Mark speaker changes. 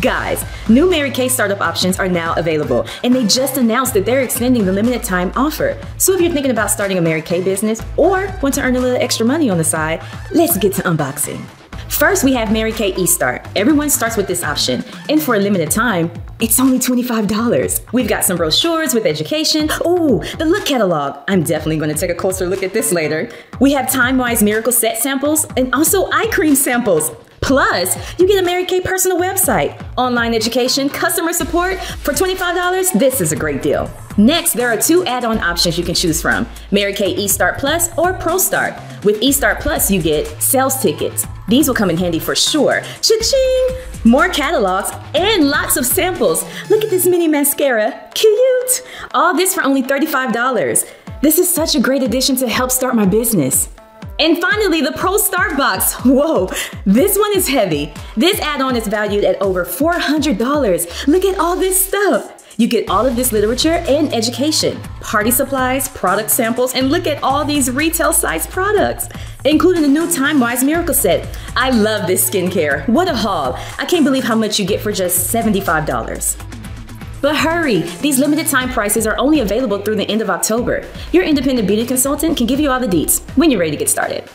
Speaker 1: Guys, new Mary Kay startup options are now available, and they just announced that they're extending the limited time offer. So if you're thinking about starting a Mary Kay business or want to earn a little extra money on the side, let's get to unboxing. First, we have Mary Kay eStart. Everyone starts with this option, and for a limited time, it's only $25. We've got some brochures with education. Oh, the look catalog. I'm definitely going to take a closer look at this later. We have Timewise Miracle Set samples and also eye cream samples. Plus, you get a Mary Kay personal website, online education, customer support. For $25, this is a great deal. Next, there are two add-on options you can choose from, Mary Kay eStart Plus or Pro Start. With eStart Plus, you get sales tickets. These will come in handy for sure. Cha-ching! More catalogs and lots of samples. Look at this mini mascara, cute! All this for only $35. This is such a great addition to help start my business. And finally, the Pro Box. Whoa, this one is heavy. This add-on is valued at over $400. Look at all this stuff. You get all of this literature and education, party supplies, product samples, and look at all these retail size products, including the new Timewise Miracle Set. I love this skincare. What a haul. I can't believe how much you get for just $75. But hurry! These limited time prices are only available through the end of October. Your independent beauty consultant can give you all the deets when you're ready to get started.